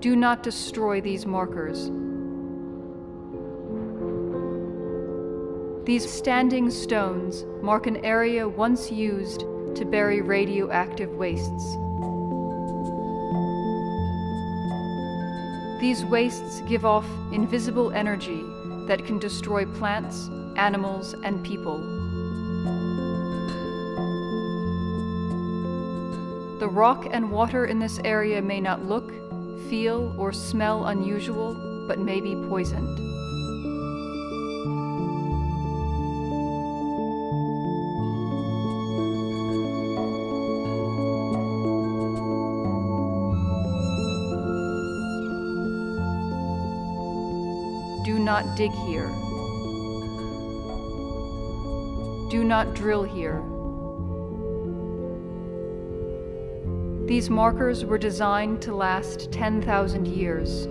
Do not destroy these markers. These standing stones mark an area once used to bury radioactive wastes. These wastes give off invisible energy that can destroy plants, animals, and people. The rock and water in this area may not look, feel, or smell unusual, but may be poisoned. Do not dig here. Do not drill here. These markers were designed to last 10,000 years.